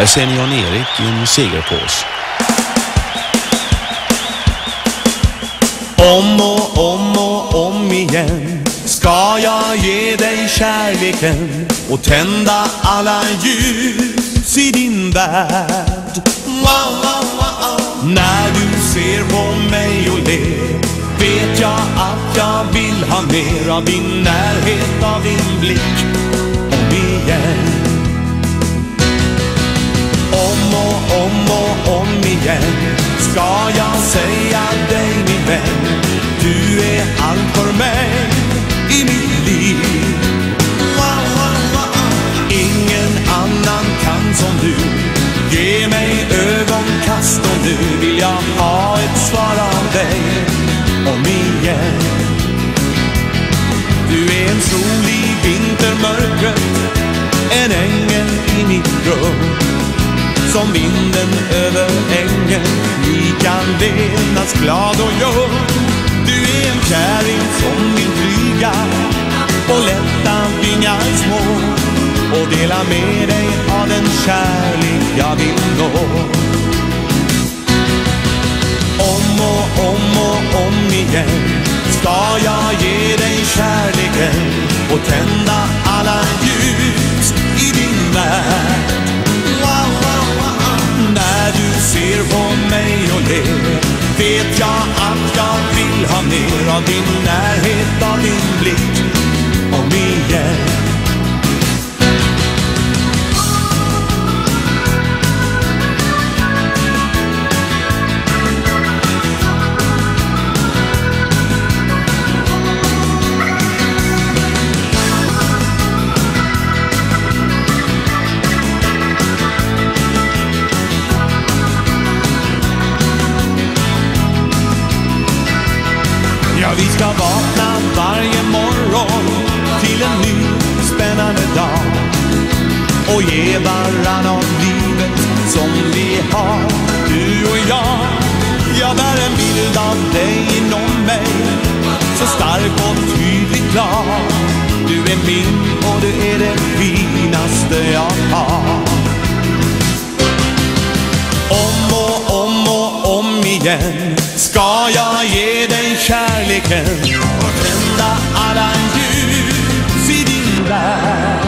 Här ser ni Jan-Erik i en segerpås. Om och om och om igen ska jag ge dig kärleken och tända alla ljus i din värld. Wow, wow, wow. När du ser på mig och ler vet jag att jag vill ha mer av din närhet, av din blick om igen. Vän. Du är allt för mig i mitt liv. Ingen annan kan som du. Ge mig ögonkast och nu vill jag ha ett svar av dig. Om igen. Du är en sol i vintermörkret En ängel i mitt rum som vinden glad och ljum Du är en käring som vill flyga på lätta vingar små. Och dela med dig av den kärlek jag vill nå. Om och om och om igen ska jag ge dig kärleken och tända alla ljus i din värld. Av din närhet, av din blick. Vi ska vakna varje morgon till en ny spännande dag och ge varann av livet som vi har, du och jag. Jag bär en bild av dig inom mig, så stark och tydligt klar. Du är min och du är det finaste jag har. Om och om och om igen kärleken och tända alla ljus i din värld.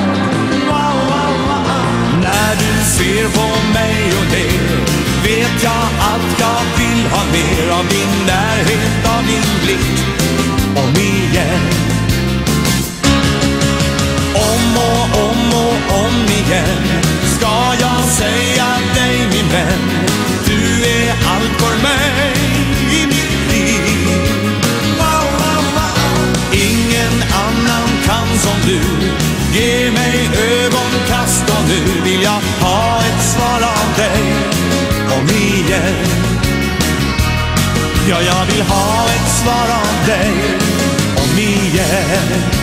Wow, wow, wow. När du ser på mig och det vet jag att jag vill ha mer av din närhet, av din blick om igen. Om och om och om igen Ge mig ögonkast och nu vill jag ha ett svar av dig. Om igen. Ja, jag vill ha ett svar av dig. Om igen.